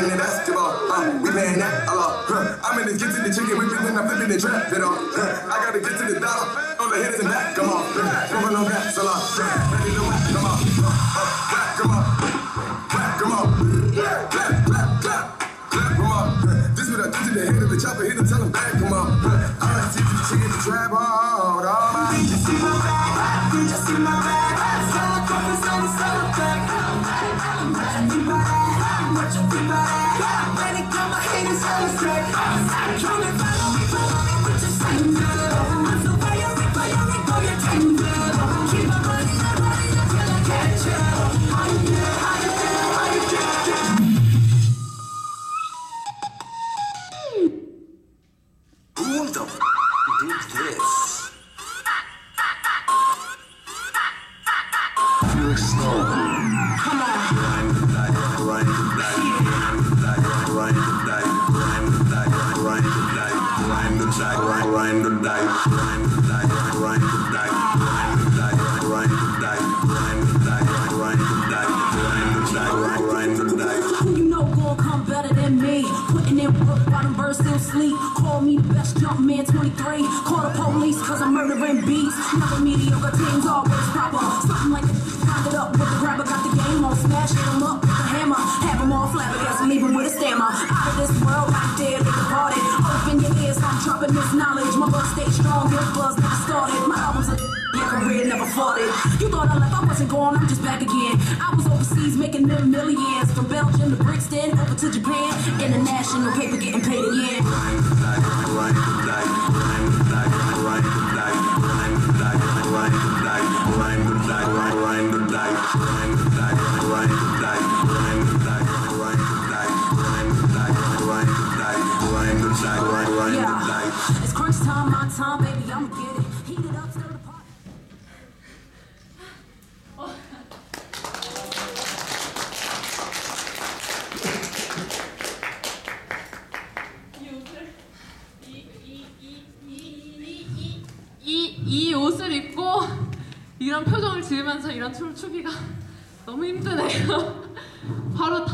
basketball. Uh, we paying that a lot. Huh. I'm in this to the chicken, we been I'm flipping the trap. You know, huh. I gotta get to the dollar. On the hitters and back, come on. Huh. Smoking on that, so long. Ready to whack, come on. Come on. Come on. Come on. Huh. This what I do to the head of the chopper, hit him, back, come on. Huh. I like to see the chicken, the trap, hard, all my. Did you see my? Did you see my bag? Sell a coffee, sell a sell a bag. What you think about come, my hate self strike I Catch you. Know gon' come better than me? Putting in work while them still sleep. Call me the best jump man 23. Call the police cause I'm murdering beats. Never mediocre teams, always proper. Something like a dropping this knowledge. My buzz stay strong, your buzz never started. My albums are your career never it. You thought I left, I wasn't gone, I'm just back again. I was overseas making them millions. From Belgium to Brixton, over to Japan. International paper getting paid in yen. Yeah. 이 옷을 입고 이런 표정을 지으면서 이런 춤을 추기가 너무 힘드네요. 바로 다음